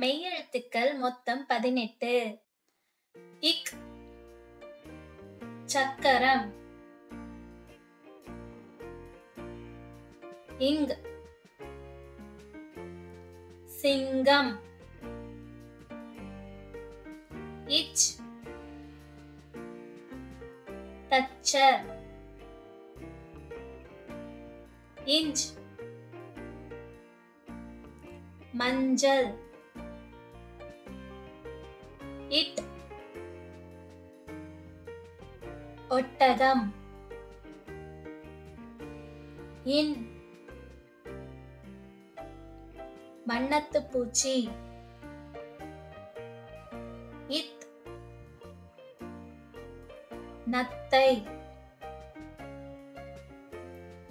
மெய்யெழுத்துக்கள் மொத்தம் பதினெட்டு. இக் சக்கரம். இங் சிங்கம். இச் தச்சர். இஞ்ச் மஞ்சள். இட் ஒட்டகம் இன் வண்ணத்து பூச்சி இத் நத்தை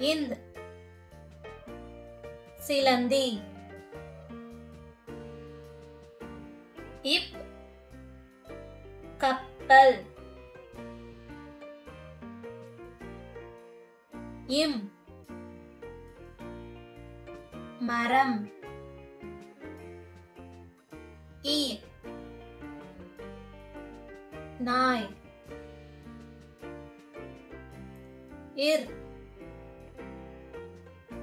இந்த் சிலந்தி இப் கப்பல். இம். மரம். ஈ நாய். இர்.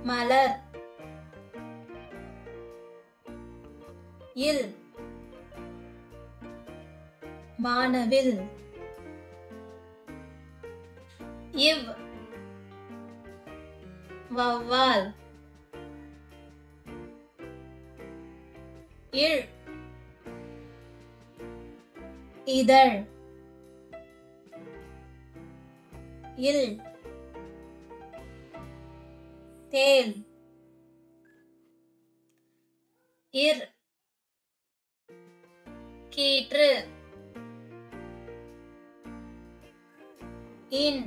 மலர். இல். வானவில் இவ் வௌவால். இழ் இதழ். இல் தேல். இர் கீற்று. இன்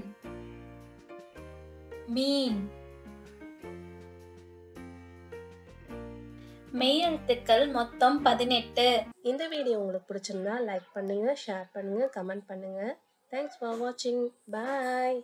மீன். மெய்யெழுத்துக்கள் மொத்தம் பதினெட்டு. இந்த வீடியோ உங்களுக்கு பிடிச்சிருந்தா லைக் பண்ணுங்க ஷேர் பண்ணுங்க கமெண்ட் பண்ணுங்க. தேங்க்ஸ் ஃபார் வாட்சிங் பாய்